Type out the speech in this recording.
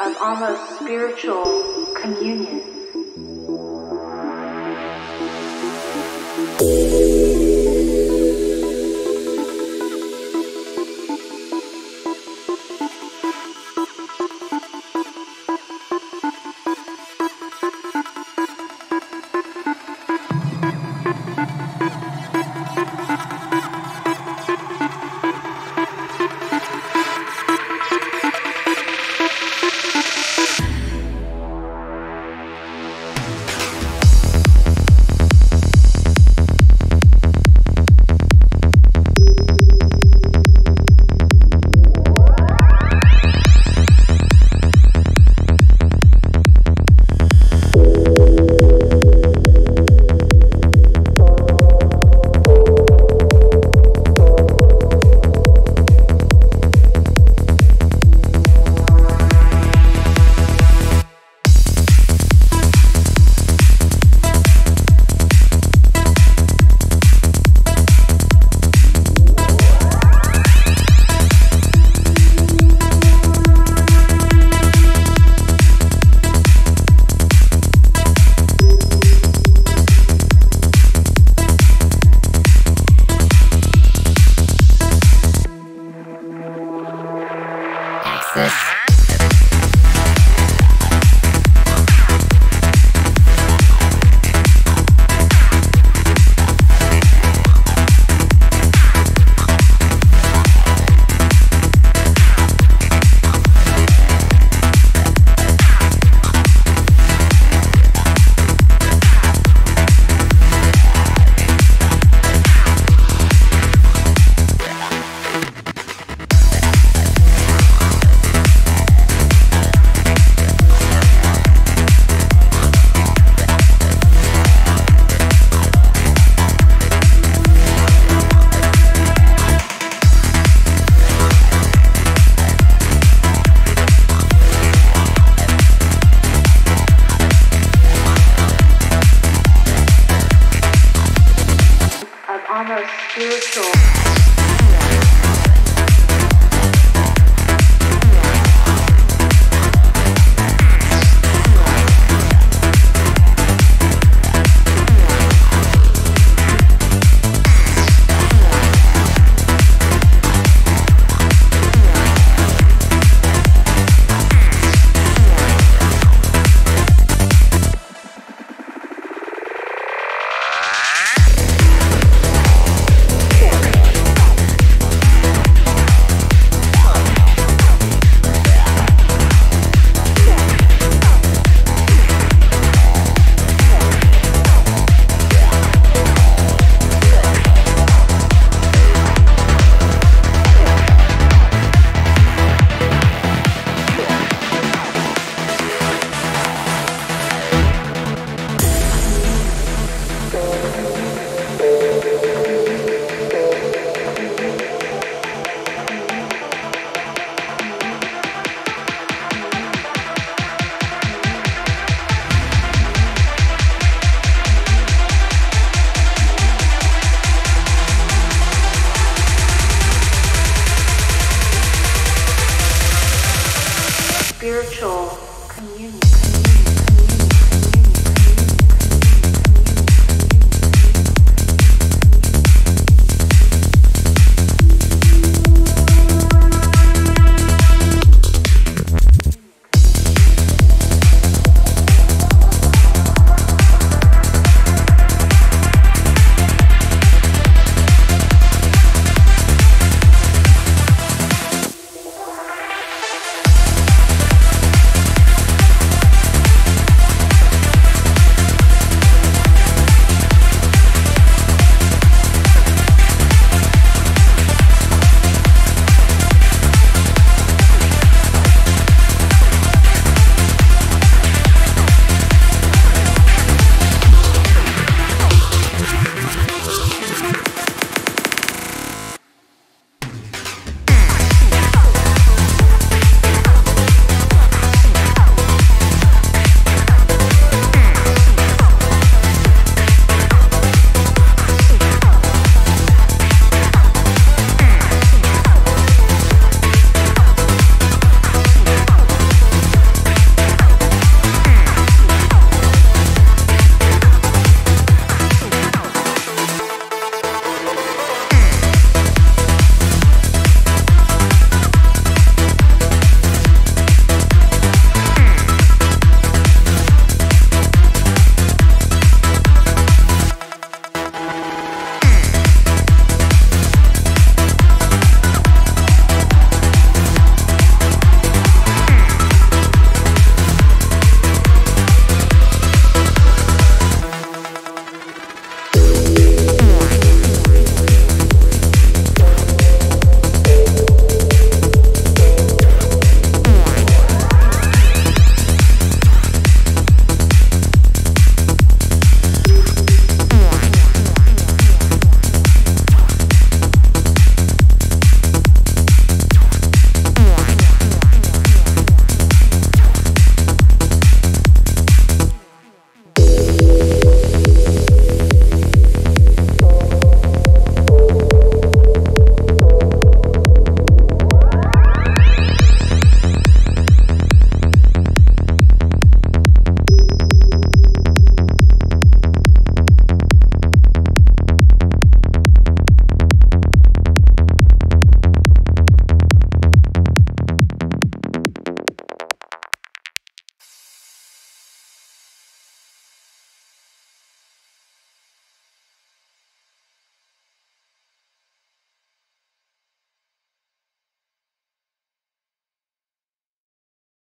of almost spiritual communion. Access. Almost spiritual.